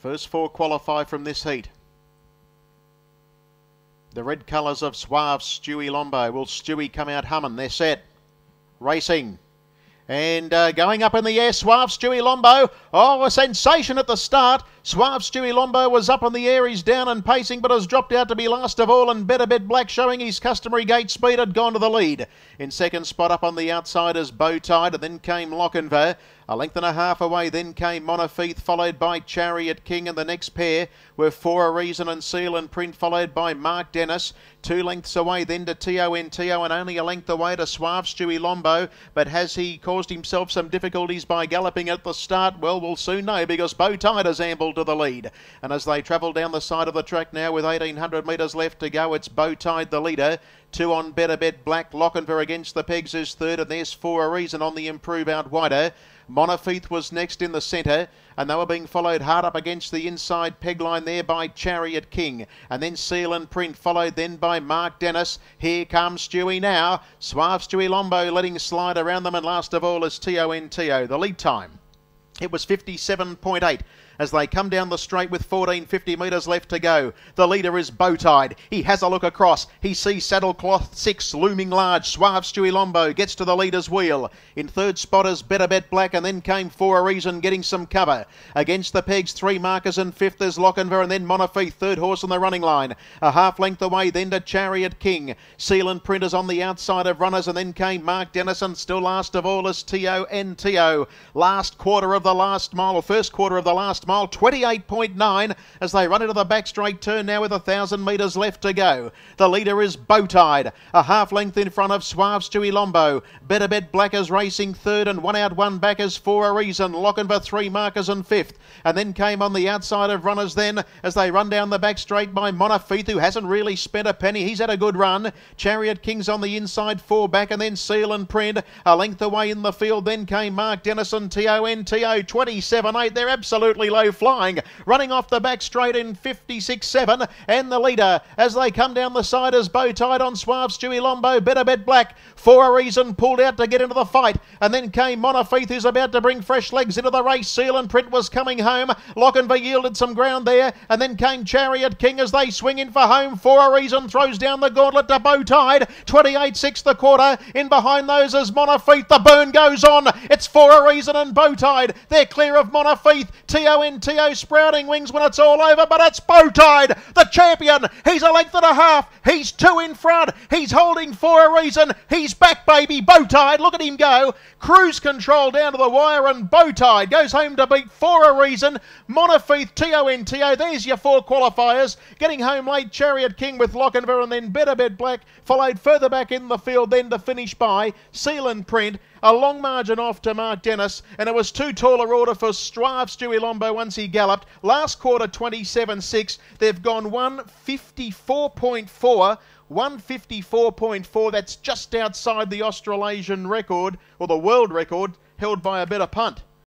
first four qualify from this heat. The red colours of Suave Stewie Lombo. Will Stewie come out humming? They're set. Racing. And uh, going up in the air, Suave Stewie Lombo. Oh, a sensation at the start. Suave Stewie Lombo was up in the air. He's down and pacing, but has dropped out to be last of all. And Better Bet Black, showing his customary gate speed, had gone to the lead. In second spot up on the outside is Beautide, and then came Lochinvar. A length and a half away, then came Monofeith, followed by Chariot King, and the next pair were For a Reason and Seal and Print, followed by Mark Dennis. Two lengths away, then to T-O-N-T-O, and only a length away to Suave Stewie Lombo. But has he caused himself some difficulties by galloping at the start? Well, we'll soon know, because Beautide has ambled to the lead. And as they travel down the side of the track now with 1800 metres left to go, it's Beautide the leader. Two on Better Bet Black. Lochinvar against the pegs is third, and there's for a reason on the improve out wider. Monofeith was next in the centre, and they were being followed hard up against the inside peg line there by Chariot King. And then Seal and Print, followed then by Mark Dennis. Here comes Stewie now. Suave Stewie Lombo letting slide around them, and last of all is T-O-N-T-O. The lead time. It was 57.8 as they come down the straight with 1450 metres left to go. The leader is Beautide. He has a look across. He sees Saddlecloth 6 looming large. Suave Stewie Lombo gets to the leader's wheel. In third spot is Better Bet Black and then came For a Reason getting some cover. Against the pegs, three markers and fifth is Lochinvar and then Monofeith, third horse on the running line. A half length away then to Chariot King. Seal and Printers on the outside of runners and then came Mark Dennison. Still last of all is T-O-N-T-O. Last quarter of the last mile, or first quarter of the last mile, 28.9 as they run into the back straight turn now with a thousand metres left to go. The leader is Beautide, a half length in front of Suave Stewie Lombo. Better Bet Black is racing third and one out, one back is for a reason. Lochinvar three markers and fifth. And then came on the outside of runners then as they run down the back straight by Monofeith who hasn't really spent a penny. He's had a good run. Chariot King's on the inside, four back and then Seal and Print. A length away in the field then came Mark Dennison, T-O-N-T-O, 27-8. They're absolutely low flying. Running off the back straight in 56-7. And the leader as they come down the side is Beautide on Suave Stewie Lombo. Better Bet Black for a reason pulled out to get into the fight. And then came Monofeith who's about to bring fresh legs into the race. Seal and Print was coming home. Lochinvar yielded some ground there. And then came Chariot King as they swing in for home. For a reason throws down the gauntlet to Beautide. 28-6 the quarter. In behind those is Monofeith. The burn goes on. It's for a reason and Beautide. They're clear of Monofeith. T-O-N-T-O sprouting wings when it's all over, but it's Beautide, the champion. He's a length and a half. He's two in front. He's holding for a reason. He's back, baby. Beautide, look at him go. Cruise control down to the wire, and Beautide goes home to beat for a reason. Monofeith, T-O-N-T-O. There's your four qualifiers. Getting home late, Chariot King with Lochinvar, and then Better Bet Black, followed further back in the field, then to finish by Seal and Print. A long margin off to Mark Dennis, and it was too tall a order for Suave Stewie Lombo once he galloped. Last quarter 27.6. They've gone 154.4. 154.4. That's just outside the Australasian record, or the world record, held by a better punt.